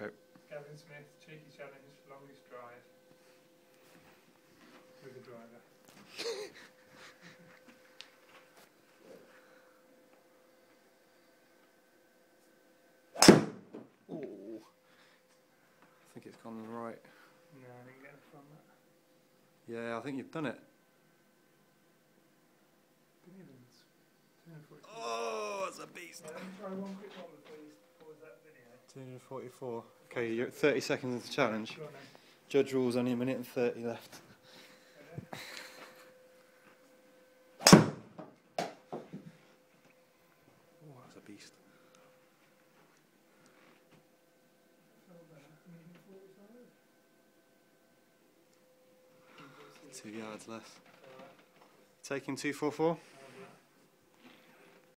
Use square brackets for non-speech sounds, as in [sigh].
Go. Gavin Smith, cheeky challenge, longest drive. With a driver. [laughs] Ooh. I think it's gone right. No, I didn't get it from that. Yeah, I think you've done it. Good heavens. 240. Oh, it's a beast. Yeah, 244. Okay, you're at 30 seconds of the challenge. Judge rules only a minute and 30 left. Oh, that's a beast. Felt better. Medium 45. Two yards less. Taking 244. Alright.